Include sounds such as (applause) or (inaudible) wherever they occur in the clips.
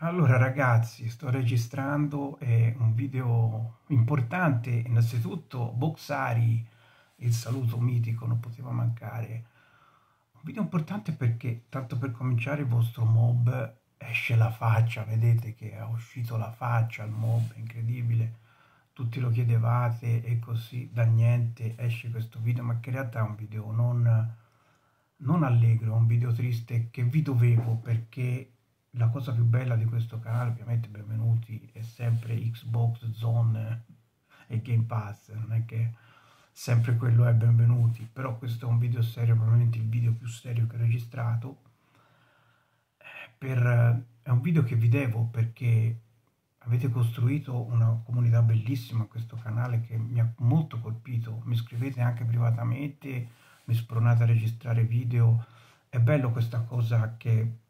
Allora ragazzi, sto registrando eh, un video importante, innanzitutto Boxari, il saluto mitico, non poteva mancare. Un video importante perché, tanto per cominciare, il vostro mob esce la faccia, vedete che è uscito la faccia al mob, è incredibile. Tutti lo chiedevate e così da niente esce questo video, ma che in realtà è un video non, non allegro, è un video triste che vi dovevo perché la cosa più bella di questo canale, ovviamente benvenuti, è sempre Xbox Zone e Game Pass, non è che sempre quello è benvenuti, però questo è un video serio, probabilmente il video più serio che ho registrato, per, è un video che vi devo perché avete costruito una comunità bellissima a questo canale che mi ha molto colpito, mi scrivete anche privatamente, mi spronate a registrare video, è bello questa cosa che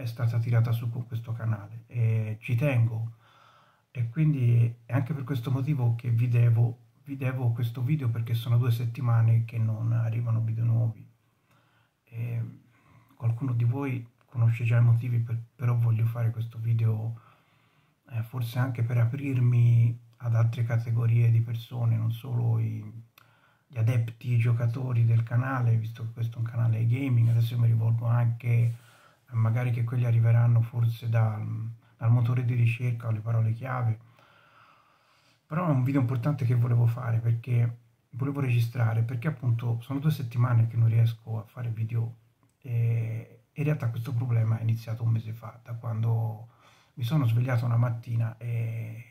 è stata tirata su con questo canale e ci tengo. E quindi è anche per questo motivo che vi devo, vi devo questo video perché sono due settimane che non arrivano video nuovi. E qualcuno di voi conosce già i motivi per, però voglio fare questo video eh, forse anche per aprirmi ad altre categorie di persone non solo i, gli adepti i giocatori del canale visto che questo è un canale gaming adesso mi rivolgo anche magari che quelli arriveranno forse dal, dal motore di ricerca o le parole chiave. Però è un video importante che volevo fare perché volevo registrare perché appunto sono due settimane che non riesco a fare video e in realtà questo problema è iniziato un mese fa, da quando mi sono svegliato una mattina e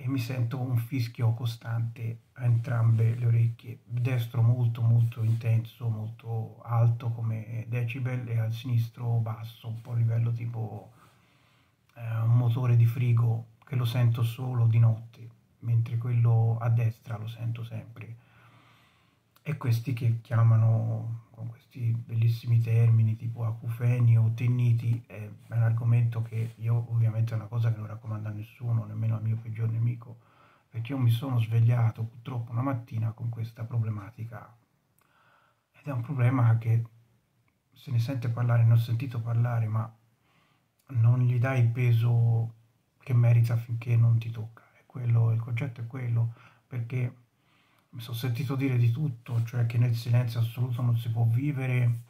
e mi sento un fischio costante a entrambe le orecchie, destro molto molto intenso, molto alto come decibel e al sinistro basso, un po' a livello tipo eh, un motore di frigo che lo sento solo di notte, mentre quello a destra lo sento sempre. E questi che chiamano con questi bellissimi termini tipo acufeni o tenniti è un argomento che io ovviamente è una cosa che non raccomando a nessuno, nemmeno al mio peggior nemico, perché io mi sono svegliato purtroppo una mattina con questa problematica ed è un problema che se ne sente parlare, ne ho sentito parlare, ma non gli dai il peso che merita finché non ti tocca. È quello, il concetto è quello, perché mi sono sentito dire di tutto, cioè che nel silenzio assoluto non si può vivere,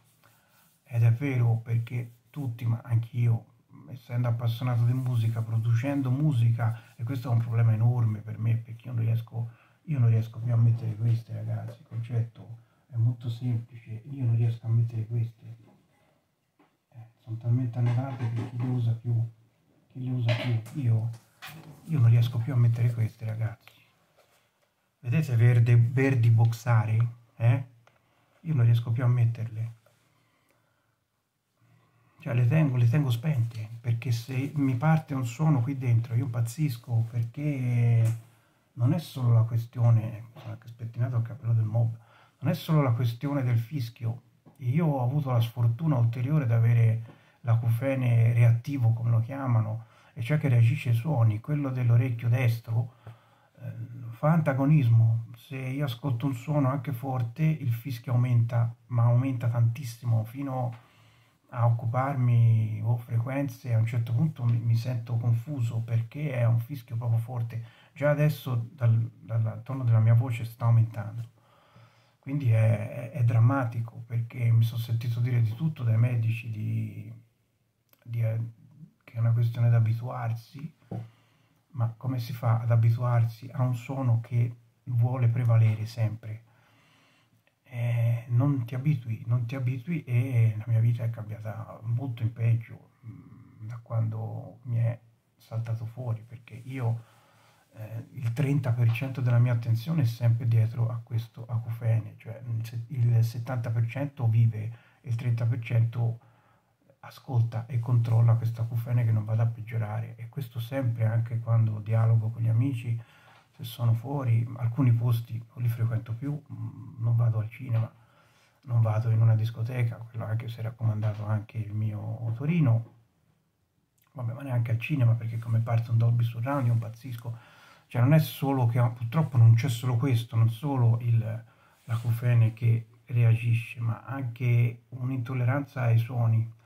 ed è vero perché tutti, ma anch'io, essendo appassionato di musica, producendo musica, e questo è un problema enorme per me, perché io non riesco, io non riesco più a mettere queste, ragazzi, il concetto è molto semplice, io non riesco a mettere queste, eh, sono talmente annodate che chi le usa più, chi le usa più, io, io non riesco più a mettere queste, ragazzi. Vedete verde, verdi boxare? Eh? Io non riesco più a metterle. Cioè le tengo, le tengo spente, perché se mi parte un suono qui dentro io impazzisco, perché non è solo la questione, sono anche spettinato il capello del mob, non è solo la questione del fischio. Io ho avuto la sfortuna ulteriore di avere l'acufene reattivo, come lo chiamano, e cioè che reagisce ai suoni, quello dell'orecchio destro, fa antagonismo. Se io ascolto un suono anche forte, il fischio aumenta, ma aumenta tantissimo fino a occuparmi o frequenze. A un certo punto mi, mi, sento confuso perché è un fischio proprio forte. Già adesso dal, dal tono della mia voce sta aumentando. Quindi è, è, è drammatico perché mi sono sentito dire di tutto dai medici di, di, che è una questione da abituarsi ma come si fa ad abituarsi a un suono che vuole prevalere sempre? Eh, non ti abitui, non ti abitui e la mia vita è cambiata molto in peggio mm, da quando mi è saltato fuori perché io eh, il 30% della mia attenzione è sempre dietro a questo acufene, cioè il 70% vive e il 30% ascolta e controlla questa acufene che non vada a peggiorare. E questo sempre anche quando dialogo con gli amici se sono fuori alcuni posti non li frequento più mm, non vado al cinema non vado in una discoteca quello anche se raccomandato anche il mio Torino. Vabbè ma neanche al cinema perché come parte un Dolby Surround io impazzisco. Cioè non è solo che purtroppo non c'è solo questo non solo il, l'acufene che reagisce ma anche un'intolleranza ai suoni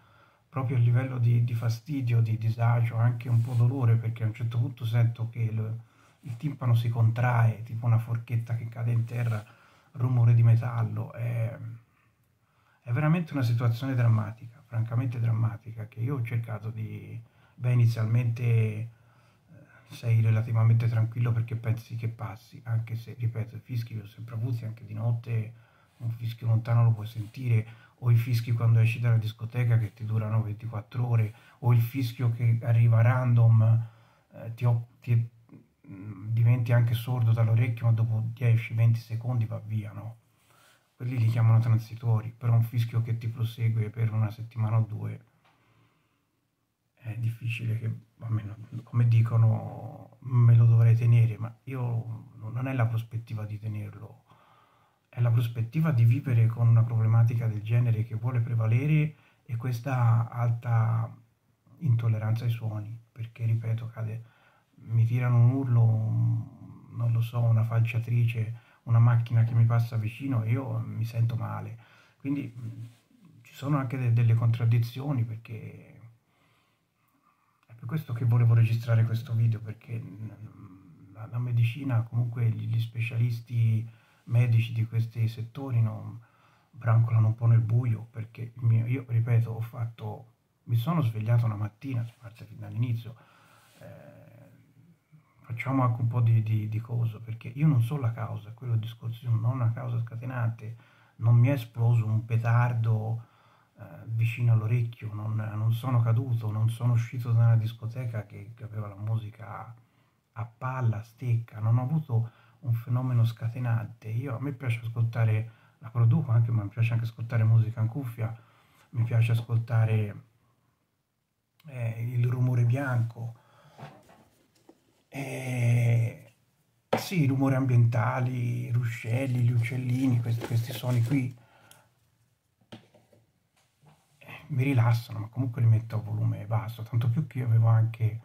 proprio a livello di, di, fastidio, di disagio, anche un po' dolore, perché a un certo punto sento che il, il timpano si contrae, tipo una forchetta che cade in terra, rumore di metallo. È, è veramente una situazione drammatica, francamente drammatica, che io ho cercato di... Beh, inizialmente eh, sei relativamente tranquillo perché pensi che passi, anche se, ripeto, i fischi li ho sempre avuti, anche di notte un fischio lontano lo puoi sentire, o i fischi quando esci dalla discoteca che ti durano 24 ore, o il fischio che arriva random, eh, ti, ti, mm, diventi anche sordo dall'orecchio, ma dopo 10-20 secondi va via, no? Quelli li chiamano transitori, però un fischio che ti prosegue per una settimana o due è difficile che, almeno come dicono, me lo dovrei tenere, ma io non è la prospettiva di tenerlo è la prospettiva di vivere con una problematica del genere che vuole prevalere e questa alta intolleranza ai suoni, perché ripeto, cade, mi tirano un urlo, non lo so, una falciatrice, una macchina che mi passa vicino e io mi sento male. Quindi ci sono anche de delle contraddizioni perché è per questo che volevo registrare questo video perché la, la medicina, comunque gli, gli specialisti medici di questi settori non brancolano un po' nel buio perché mio, io ripeto ho fatto mi sono svegliato una mattina forse fin dall'inizio eh, facciamo anche un po' di, di, di cosa perché io non so la causa quello discorso non ho una causa scatenante non mi è esploso un petardo eh, vicino all'orecchio non, non, sono caduto non sono uscito da una discoteca che, che aveva la musica a palla a stecca non ho avuto un fenomeno scatenante. Io, a me piace ascoltare, la produco anche, ma mi piace anche ascoltare musica in cuffia, mi piace ascoltare eh, il rumore bianco, e, sì, i rumori ambientali, i ruscelli, gli uccellini, questi, questi suoni qui eh, mi rilassano, ma comunque li metto a volume basso, tanto più che io avevo anche...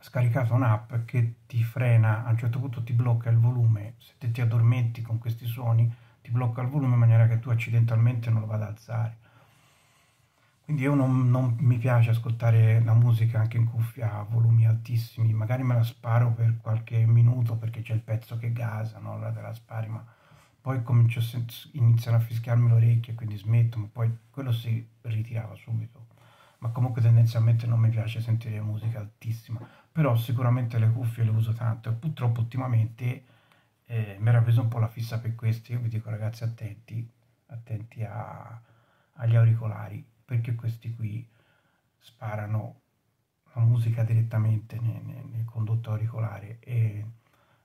Scaricato un'app che ti frena, a un certo punto ti blocca il volume, se te ti addormenti con questi suoni, ti blocca il volume in maniera che tu accidentalmente non lo vada ad alzare. Quindi io non, non, mi piace ascoltare la musica anche in cuffia a volumi altissimi, magari me la sparo per qualche minuto perché c'è il pezzo che gasa, no? allora te la spari, ma poi comincio a sent- iniziano a fischiarmi le orecchie, quindi smetto, ma poi quello si ritirava subito. Ma comunque tendenzialmente non mi piace sentire musica altissima però sicuramente le cuffie le uso tanto e purtroppo ultimamente eh, mi era preso un po' la fissa per queste, io vi dico ragazzi attenti, attenti a, agli auricolari, perché questi qui sparano la musica direttamente nel, nel, nel condotto auricolare e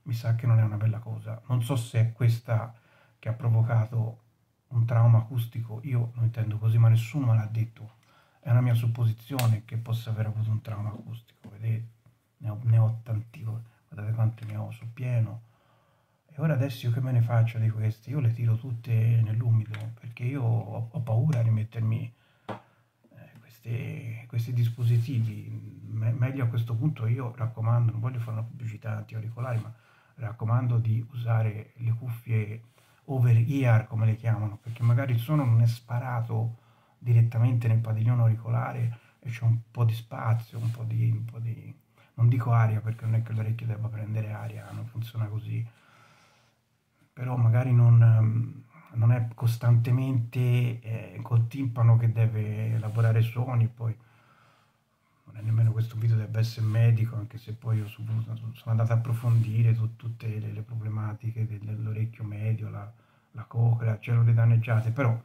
mi sa che non è una bella cosa. Non so se è questa che ha provocato un trauma acustico, io lo intendo così, ma nessuno me l'ha detto. È una mia supposizione che possa aver avuto un trauma acustico, vedete? ne ho, ne ho tanti, guardate quante ne ho, so pieno. E ora adesso io che me ne faccio di questi? Io le tiro tutte nell'umido, perché io ho, ho paura di mettermi eh, questi, questi, dispositivi. Me, meglio a questo punto io raccomando, non voglio fare una pubblicità anti-auricolari, ma raccomando di usare le cuffie over ear come le chiamano, perché magari il suono non è sparato direttamente nel padiglione auricolare e c'è un po' di spazio, un po' di, un po di non dico aria perché non è che l'orecchio debba prendere aria, non funziona così, però magari non, non è costantemente eh, col timpano che deve elaborare suoni, poi non è nemmeno questo video debba essere medico, anche se poi io sono andato a approfondire tu, tutte le, le, problematiche dell'orecchio medio, la, la coclea, cellule danneggiate, però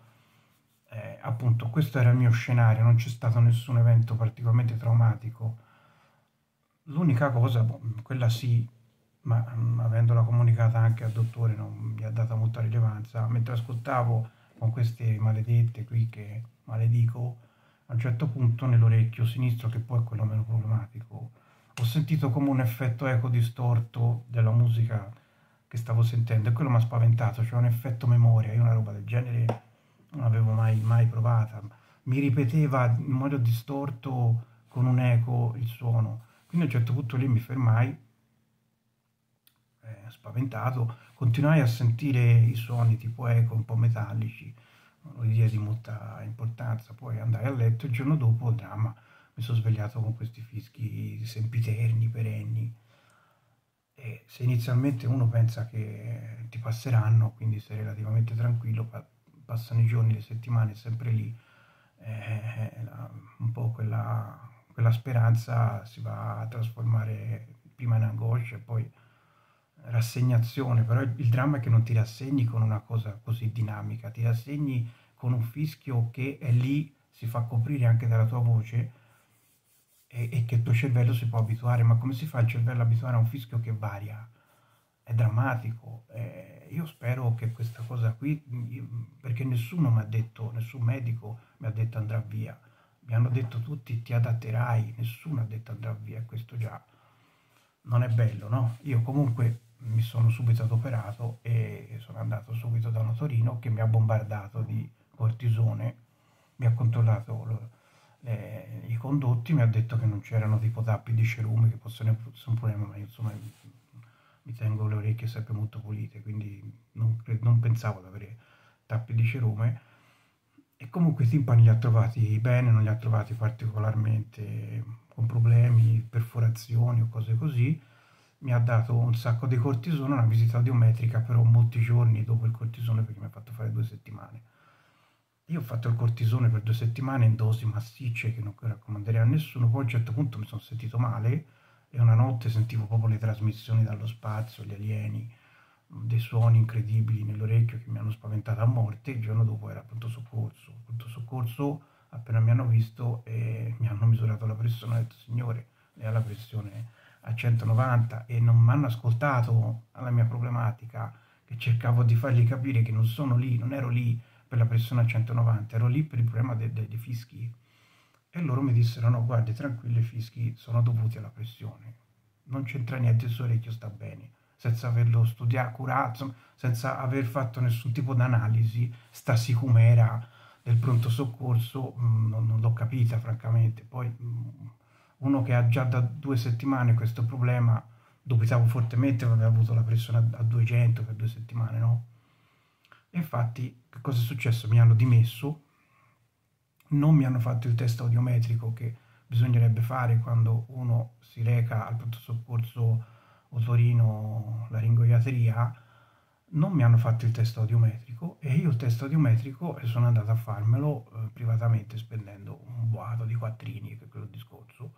eh, appunto questo era il mio scenario, non c'è stato nessun evento particolarmente traumatico. L'unica cosa, boh, quella sì, ma mh, avendola comunicata anche al dottore non mi ha data molta rilevanza, mentre ascoltavo con queste maledette qui che maledico, a un certo punto nell'orecchio sinistro, che poi è quello meno problematico, ho sentito come un effetto eco distorto della musica che stavo sentendo e quello mi ha spaventato, cioè un effetto memoria, io una roba del genere non avevo mai, mai provata, mi ripeteva in modo distorto con un eco il suono. Quindi a un certo punto lì mi fermai, eh, spaventato, continuai a sentire i suoni tipo eco, un po' metallici, un'idea di molta importanza. Poi andai a letto il giorno dopo il dramma, mi sono svegliato con questi fischi sempiterni, perenni. E se inizialmente uno pensa che ti passeranno, quindi sei relativamente tranquillo, passano i giorni, le settimane, sempre lì, eh, un po' quella, quella speranza si va a trasformare prima in angoscia e poi rassegnazione, però il dramma è che non ti rassegni con una cosa così dinamica, ti rassegni con un fischio che è lì, si fa coprire anche dalla tua voce e, e che il tuo cervello si può abituare, ma come si fa il cervello a abituare a un fischio che varia? È drammatico. Eh, io spero che questa cosa qui, perché nessuno mi ha detto, nessun medico mi ha detto andrà via, mi hanno detto tutti ti adatterai, nessuno ha detto andrà via, questo già non è bello, no? Io comunque mi sono subito adoperato e sono andato subito da un Torino che mi ha bombardato di cortisone, mi ha controllato lo, le, i condotti, mi ha detto che non c'erano tipo tappi di cerume che possono essere un problema, ma insomma mi tengo le orecchie sempre molto pulite, quindi non, non pensavo ad avere tappi di cerume. E comunque i timpani li ha trovati bene, non li ha trovati particolarmente con problemi, perforazioni o cose così. Mi ha dato un sacco di cortisone, una visita audiometrica però molti giorni dopo il cortisone perché mi ha fatto fare due settimane. Io ho fatto il cortisone per due settimane in dosi massicce che non raccomanderei a nessuno, poi a un certo punto mi sono sentito male e una notte sentivo proprio le trasmissioni dallo spazio, gli alieni, dei suoni incredibili nell'orecchio che mi hanno spaventato a morte. Il giorno dopo era pronto soccorso. Pronto soccorso, appena mi hanno visto e mi hanno misurato la pressione, ho detto signore, lei ha la pressione a 190 e non mi hanno ascoltato alla mia problematica che cercavo di fargli capire che non sono lì, non ero lì per la pressione a 190, ero lì per il problema dei, dei, dei fischi e loro mi dissero, no, guardi, tranquillo, i fischi sono dovuti alla pressione. Non c'entra niente, il suo orecchio sta bene. Senza averlo studiato, curato, senza aver fatto nessun tipo di analisi, sta sicumera del pronto soccorso, mm, non, non l'ho capita, francamente. Poi mm, uno che ha già da due settimane questo problema, dubitavo fortemente che aveva avuto la pressione a 200 per due settimane, no? E infatti, che cosa è successo? Mi hanno dimesso non mi hanno fatto il test audiometrico che bisognerebbe fare quando uno si reca al pronto soccorso otorino laringoiatria, non mi hanno fatto il test audiometrico e io il test audiometrico sono andato a farmelo eh, privatamente spendendo un boato di quattrini, che è quello discorso,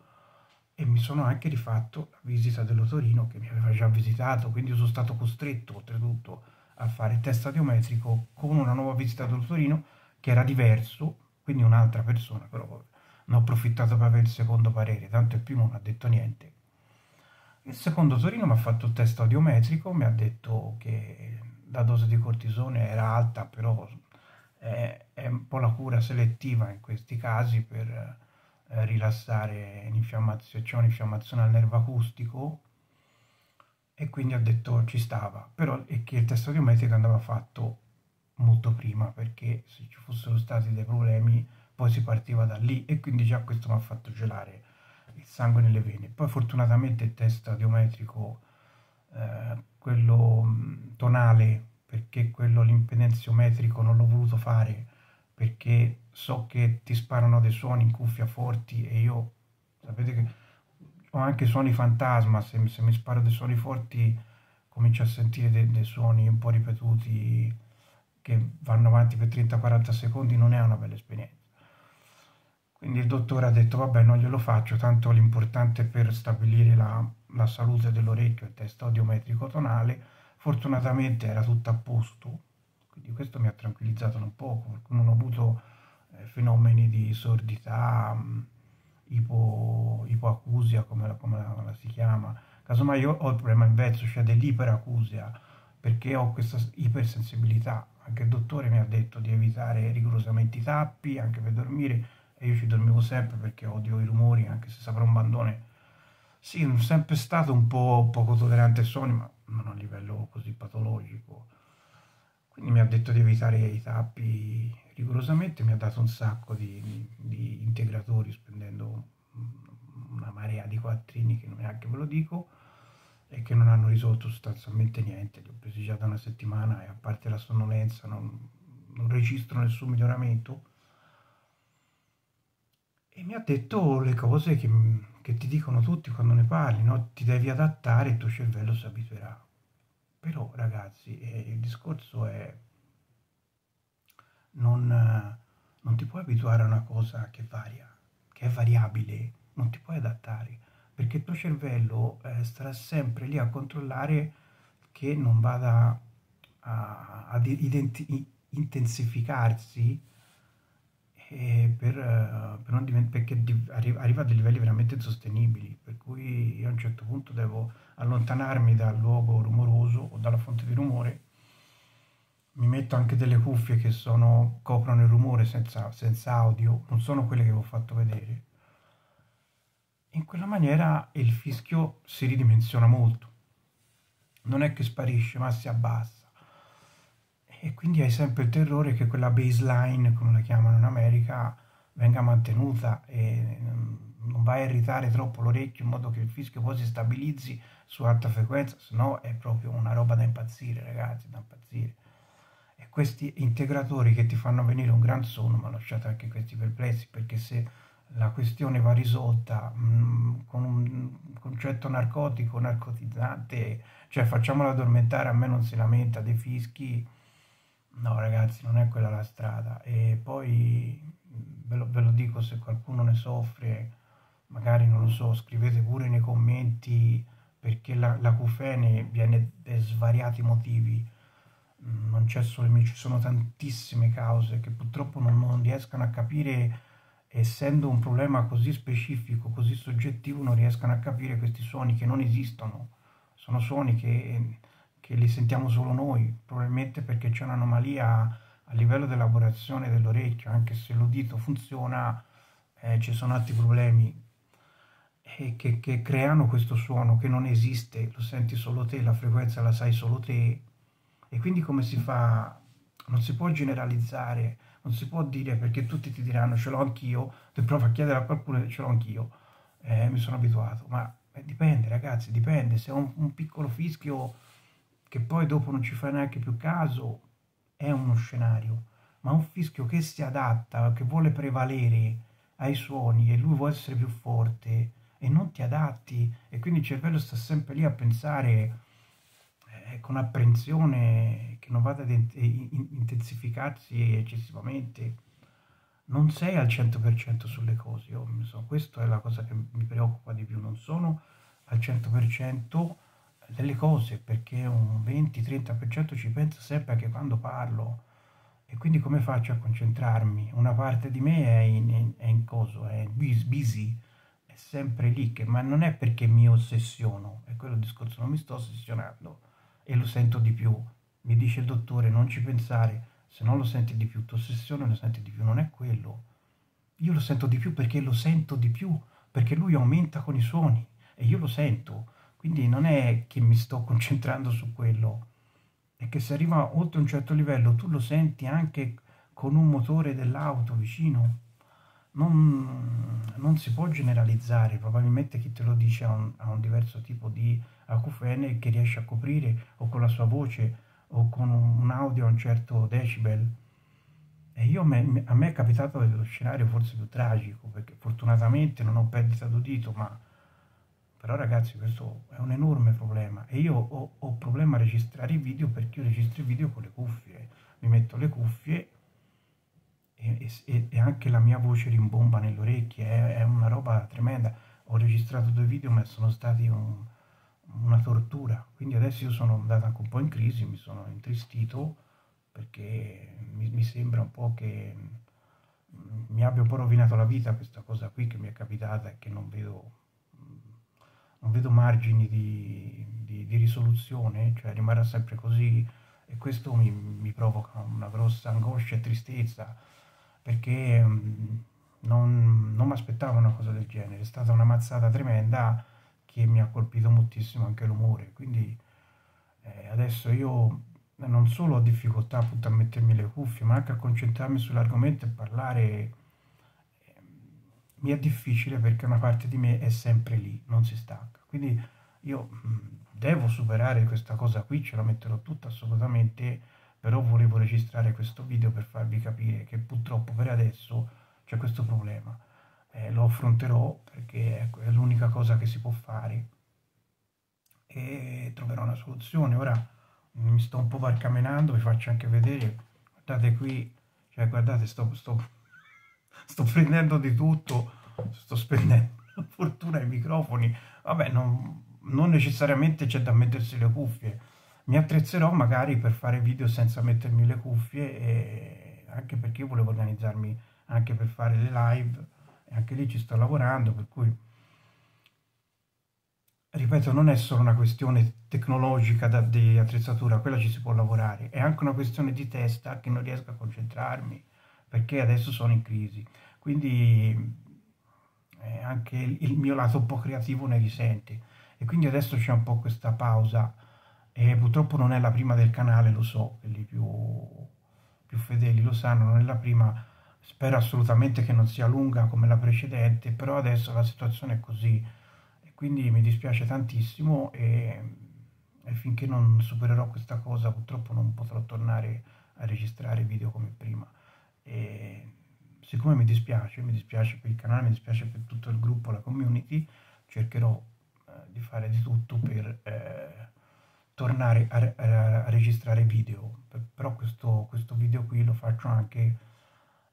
e mi sono anche rifatto la visita dell'otorino che mi aveva già visitato, quindi sono stato costretto oltretutto a fare il test audiometrico con una nuova visita dell'otorino che era diverso quindi un'altra persona, però ne ho approfittato per avere il secondo parere, tanto il primo non ha detto niente. Il secondo Torino mi ha fatto il test audiometrico, mi ha detto che la dose di cortisone era alta, però è, è un po' la cura selettiva in questi casi per eh, rilassare l'infiammazione, c'è un'infiammazione al nervo acustico e quindi ha detto ci stava, però è che il test audiometrico andava fatto molto prima perché se ci fossero stati dei problemi poi si partiva da lì e quindi già questo mi ha fatto gelare il sangue nelle vene. Poi fortunatamente il test audiometrico, eh, quello mm, tonale, perché quello l'impedenziometrico non l'ho voluto fare perché so che ti sparano dei suoni in cuffia forti e io sapete che ho anche suoni fantasma, se, se mi sparo dei suoni forti comincio a sentire dei, dei suoni un po' ripetuti che vanno avanti per 30-40 secondi non è una bella esperienza. Quindi il dottore ha detto vabbè non glielo faccio, tanto l'importante per stabilire la, la salute dell'orecchio è il test audiometrico tonale, fortunatamente era tutto a posto, quindi questo mi ha tranquillizzato un poco, non ho avuto eh, fenomeni di sordità, mh, mm, ipo, ipoacusia come, la, come la, la si chiama, casomai io ho il problema inverso, cioè dell'iperacusia, perché ho questa ipersensibilità anche il dottore mi ha detto di evitare rigorosamente i tappi anche per dormire. E io ci dormivo sempre perché odio i rumori anche se saprò un bandone. Sì, sono sempre stato un po' poco tollerante ai suoni ma non a livello così patologico. Quindi mi ha detto di evitare i tappi rigorosamente mi ha dato un sacco di, di integratori spendendo una marea di quattrini che neanche ve lo dico e che non hanno risolto sostanzialmente niente. Li ho presi già da una settimana e a parte la sonnolenza non, non registro nessun miglioramento. E mi ha detto le cose che, che ti dicono tutti quando ne parli, no? ti devi adattare e il tuo cervello si abituerà. Però ragazzi, eh, il discorso è non, non ti puoi abituare a una cosa che varia, che è variabile, non ti puoi adattare, perché il tuo cervello eh, starà sempre lì a controllare che non vada a, ad intensificarsi eh, per, per non perché arriva a dei livelli veramente insostenibili, per cui io a un certo punto devo allontanarmi dal luogo rumoroso o dalla fonte di rumore mi metto anche delle cuffie che sono, coprono il rumore senza, senza audio, non sono quelle che vi ho fatto vedere. In quella maniera il fischio si ridimensiona molto. Non è che sparisce, ma si abbassa. E quindi hai sempre il terrore che quella baseline, come la chiamano in America, venga mantenuta e non vai a irritare troppo l'orecchio in modo che il fischio poi si stabilizzi su alta frequenza, se no è proprio una roba da impazzire, ragazzi, da impazzire questi integratori che ti fanno venire un gran sonno, ma lasciate anche questi perplessi, perché se la questione va risolta mh, mm, con un concetto narcotico, narcotizzante, cioè facciamolo addormentare, a me non si lamenta dei fischi, no ragazzi, non è quella la strada. E poi ve lo, ve lo dico, se qualcuno ne soffre, magari non lo so, scrivete pure nei commenti perché la, la cufene viene per svariati motivi non c'è solo ci sono tantissime cause che purtroppo non, non, riescono a capire, essendo un problema così specifico, così soggettivo, non riescono a capire questi suoni che non esistono, sono suoni che, che li sentiamo solo noi, probabilmente perché c'è un'anomalia a livello di elaborazione dell'orecchio, anche se l'udito funziona, eh, ci sono altri problemi eh, che, che creano questo suono che non esiste, lo senti solo te, la frequenza la sai solo te. E quindi come si fa? Non si può generalizzare, non si può dire perché tutti ti diranno ce l'ho anch'io, te provo a chiedere a qualcuno ce l'ho anch'io, eh, mi sono abituato, ma eh, dipende ragazzi, dipende, se ho un, un piccolo fischio che poi dopo non ci fa neanche più caso, è uno scenario, ma un fischio che si adatta, che vuole prevalere ai suoni e lui vuole essere più forte e non ti adatti e quindi il cervello sta sempre lì a pensare con apprensione che non vada ad intensificarsi eccessivamente, non sei al 100% sulle cose. So, questa è la cosa che mi preoccupa di più, non sono al 100% delle cose perché un 20-30% ci penso sempre anche quando parlo e quindi come faccio a concentrarmi? Una parte di me è in, è in coso, è busy, è sempre lì, che, ma non è perché mi ossessiono, è quello il discorso, non mi sto ossessionando e lo sento di più. Mi dice il dottore, non ci pensare, se non lo senti di più, tua ossessione lo senti di più, non è quello. Io lo sento di più perché lo sento di più, perché lui aumenta con i suoni e io lo sento. Quindi non è che mi sto (laughs) concentrando su quello, è che se arriva oltre un certo livello tu lo senti anche con un motore dell'auto vicino. Non, non, si può generalizzare, probabilmente chi te lo dice ha un, ha un diverso tipo di acufene che riesce a coprire o con la sua voce o con un audio a un certo decibel. E io, a me è capitato dello scenario forse più tragico, perché fortunatamente non ho perdita d'udito, ma però ragazzi questo è un enorme problema e io ho, ho problema a registrare i video perché io registro i video con le cuffie, mi metto le cuffie e, e, e anche la mia voce rimbomba nelle orecchie, è, è una roba tremenda. Ho registrato due video ma sono stati un, una tortura. Quindi adesso io sono andato anche un po' in crisi, mi sono intristito perché mi, mi sembra un po' che mm, mi abbia un po' rovinato la vita questa cosa qui che mi è capitata e che non vedo, mm, non vedo margini di, di, di, risoluzione, cioè rimarrà sempre così e questo mi, mi provoca una grossa angoscia e tristezza perché mm, non, non mi aspettavo una cosa del genere, è stata una mazzata tremenda che mi ha colpito moltissimo anche l'umore, quindi eh, adesso io non solo ho difficoltà appunto a mettermi le cuffie, ma anche a concentrarmi sull'argomento e parlare eh, mi è difficile perché una parte di me è sempre lì, non si stacca. Quindi io devo superare questa cosa qui, ce la metterò tutta assolutamente, però volevo registrare questo video per farvi capire che purtroppo per adesso c'è questo problema. Eh, lo affronterò perché è l'unica cosa che si può fare. E troverò una soluzione. Ora mi sto un po' barcamenando, vi faccio anche vedere, guardate qui, cioè guardate, sto, sto, sto prendendo di tutto, sto spendendo fortuna ai microfoni, vabbè non, non necessariamente c'è da mettersi le cuffie, mi attrezzerò magari per fare video senza mettermi le cuffie anche perché volevo organizzarmi anche per fare le live e anche lì ci sto lavorando per cui ripeto non è solo una questione tecnologica da, di attrezzatura quella ci si può lavorare. È anche una questione di testa che non riesco a concentrarmi perché adesso sono in crisi. Quindi eh, anche il mio lato un po' creativo ne risente. E quindi adesso c'è un po' questa pausa. E purtroppo non è la prima del canale, lo so, quelli più, più fedeli lo sanno, non è la prima, spero assolutamente che non sia lunga come la precedente, però adesso la situazione è così e quindi mi dispiace tantissimo e, e finché non supererò questa cosa purtroppo non potrò tornare a registrare video come prima. E siccome mi dispiace, mi dispiace per il canale, mi dispiace per tutto il gruppo, la community, cercherò eh, di fare di tutto per eh, tornare a, a, a, registrare video, però questo, questo, video qui lo faccio anche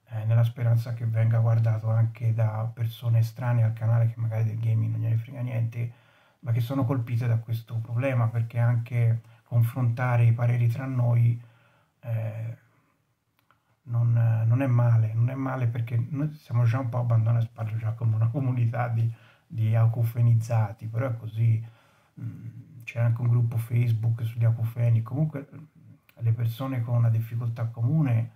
eh, nella speranza che venga guardato anche da persone estranee al canale che magari del gaming non gliene frega niente, ma che sono colpite da questo problema, perché anche confrontare i pareri tra noi eh, non, non, è male, non è male perché noi siamo già un po' abbandonati, parlo già come una comunità di, di acufenizzati, però è così. Mm, c'è anche un gruppo Facebook sugli acufeni, comunque le persone con una difficoltà comune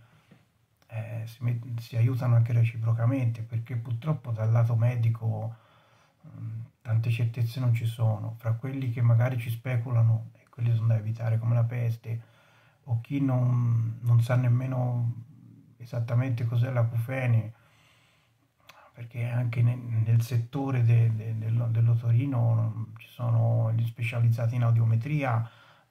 eh, si, met- si, aiutano anche reciprocamente perché purtroppo dal lato medico mh, mm, tante certezze non ci sono, fra quelli che magari ci speculano e quelli sono da evitare come la peste o chi non, non sa nemmeno esattamente cos'è l'acufene perché anche nel, nel settore de, de, dell'otorino ci sono gli specializzati in audiometria,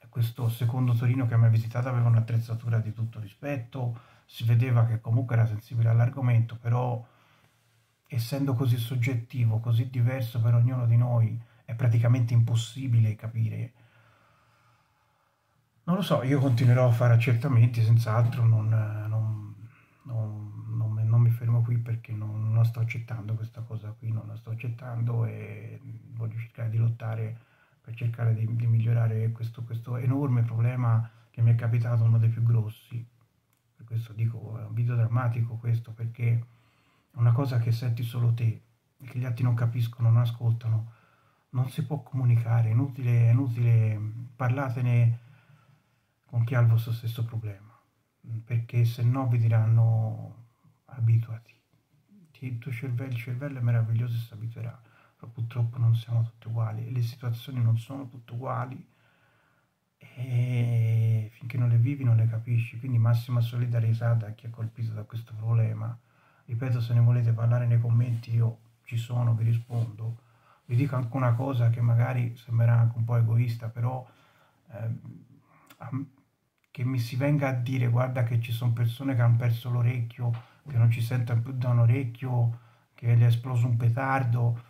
questo secondo Torino che mi ha visitato aveva un'attrezzatura di tutto rispetto, si vedeva che comunque era sensibile all'argomento, però essendo così soggettivo, così diverso per ognuno di noi, è praticamente impossibile capire. Non lo so, io continuerò a fare accertamenti, senz'altro non, non, non non mi fermo qui perché non, non, sto accettando questa cosa qui, non la sto accettando e voglio cercare di lottare per cercare di, di migliorare questo, questo, enorme problema che mi è capitato, uno dei più grossi. Questo dico, è un video drammatico questo perché è una cosa che senti solo te, che gli altri non capiscono, non ascoltano, non si può comunicare, è inutile, è inutile parlatene con chi ha il vostro stesso problema, perché se no vi diranno abituati. Il tuo cervello, il cervello è meraviglioso e si abituerà, però purtroppo non siamo tutti uguali, le situazioni non sono tutte uguali e finché non le vivi non le capisci, quindi massima solidarietà da chi è colpito da questo problema. Ripeto, se ne volete parlare nei commenti io ci sono, vi rispondo. Vi dico anche una cosa che magari sembrerà anche un po' egoista, però eh, che mi si venga a dire guarda che ci sono persone che hanno perso l'orecchio che non ci senta più da un orecchio, che gli è esploso un petardo,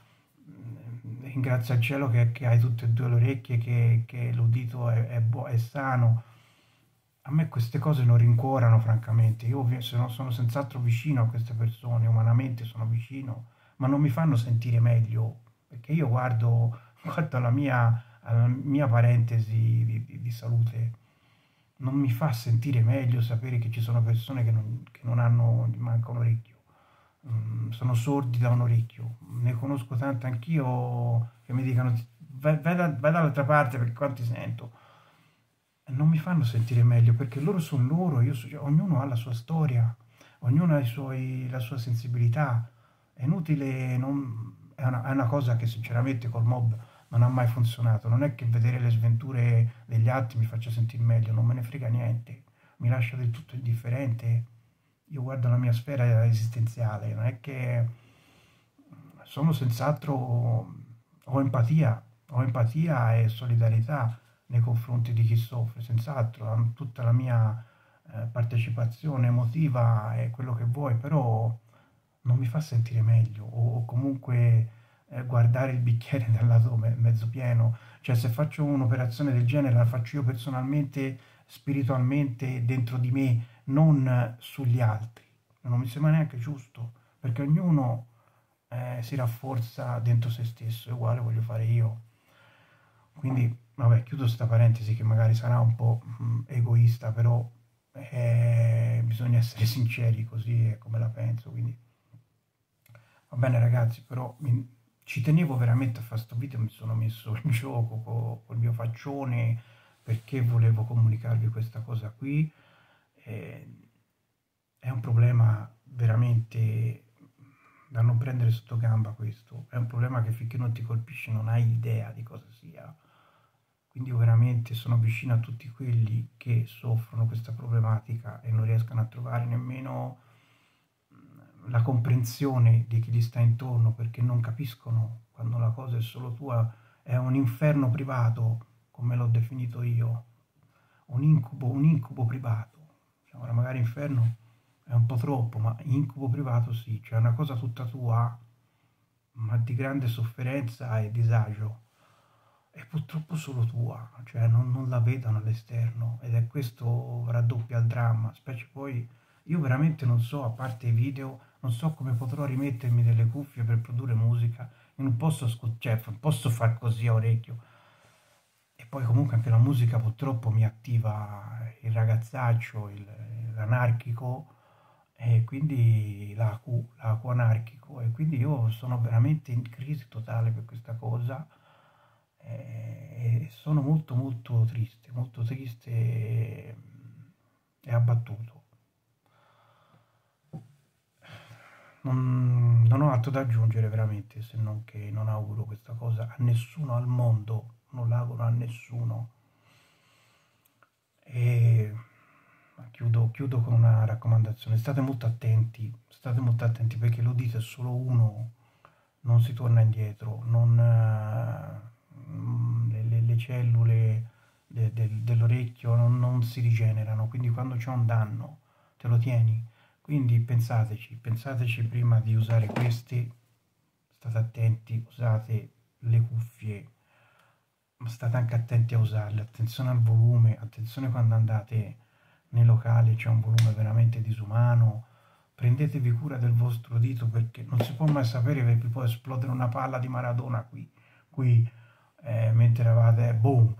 ringrazia il cielo che, che hai tutte e due le orecchie, che, che l'udito è, è, è, sano. A me queste cose non rincuorano, francamente. Io sono, sono senz'altro vicino a queste persone, umanamente sono vicino, ma non mi fanno sentire meglio, perché io guardo, (laughs) guardo la mia, mia parentesi di, di, di salute non mi fa sentire meglio sapere che ci sono persone che non, che non hanno, gli manca un orecchio, mm, sono sordi da un orecchio. Ne conosco tante anch'io che mi dicono vai, vai, da, vai dall'altra parte perché quanti sento. E non mi fanno sentire meglio perché loro sono loro, io cioè, ognuno ha la sua storia, ognuno ha suoi, la sua sensibilità. È inutile, non, è, una, è una cosa che sinceramente col mob non ha mai funzionato. Non è che vedere le sventure degli altri mi faccia sentire meglio, non me ne frega niente, mi lascia del tutto indifferente. Io guardo la mia sfera esistenziale, non è che sono senz'altro, ho empatia, ho empatia e solidarietà nei confronti di chi soffre, senz'altro, tutta la mia eh, partecipazione emotiva è quello che vuoi, però non mi fa sentire meglio o, comunque eh, guardare il bicchiere (laughs) dal lato me mezzo pieno, cioè se faccio un'operazione del genere la faccio io personalmente, spiritualmente, dentro di me, non sugli altri, non mi sembra neanche giusto, perché ognuno eh, si rafforza dentro se stesso, è uguale voglio fare io. Quindi, vabbè, chiudo questa parentesi che magari sarà un po' mm, egoista, però eh, bisogna essere (laughs) sinceri, così è come la penso, quindi va bene ragazzi, però mi, ci tenevo veramente a fare questo video, mi sono messo in gioco con, il mio faccione perché volevo comunicarvi questa cosa qui. Eh, è un problema veramente da non prendere sotto gamba questo, è un problema che finché non ti colpisce non hai idea di cosa sia. Quindi veramente sono vicino a tutti quelli che soffrono questa problematica e non riescono a trovare nemmeno la comprensione di chi gli sta intorno perché non capiscono quando la cosa è solo tua, è un inferno privato, come l'ho definito io, un incubo, un incubo privato. Cioè, ora magari inferno è un po' troppo, ma incubo privato sì, cioè una cosa tutta tua, ma di grande sofferenza e disagio. È purtroppo solo tua, cioè non, non la vedono all'esterno ed è questo raddoppia il dramma, specie poi io veramente non so, a parte i video, non so come potrò rimettermi delle cuffie per produrre musica, non posso, cioè, posso far così a orecchio. Poi comunque anche la musica purtroppo mi attiva il ragazzaccio, l'anarchico, e quindi l'AQ, l'AQ anarchico, e quindi io sono veramente in crisi totale per questa cosa e sono molto molto triste, molto triste e, e abbattuto. Non, non, ho altro da aggiungere veramente se non che non auguro questa cosa a nessuno al mondo, non l'auguro a nessuno. E chiudo, chiudo con una raccomandazione, state molto attenti, state molto attenti perché lo dite solo uno, non si torna indietro, non, uh, le, le, cellule de, de, dell'orecchio non, non si rigenerano, quindi quando c'è un danno te lo tieni. Quindi pensateci, pensateci prima di usare questi, state attenti, usate le cuffie, state anche attenti a usarle, attenzione al volume, attenzione quando andate nei locali, c'è un volume veramente disumano, prendetevi cura del vostro dito perché non si può mai sapere vi può esplodere una palla di Maradona qui, qui eh, mentre eravate, boom,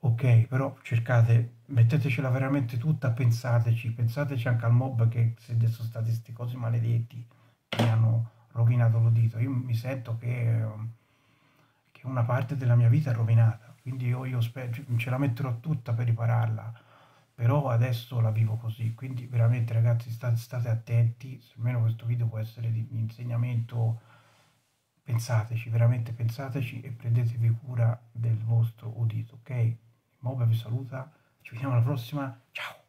ok, però cercate, mettetecela veramente tutta, pensateci, pensateci anche al mob che adesso sono stati questi cosi maledetti che hanno rovinato l'udito. Io mi sento che, che, una parte della mia vita è rovinata, quindi io, io spero, ce la metterò tutta per ripararla, però adesso la vivo così, quindi veramente ragazzi state, state attenti, almeno questo video può essere di insegnamento. Pensateci, veramente pensateci e prendetevi cura del vostro udito, ok? Mobe vi saluta, ci vediamo alla prossima, ciao!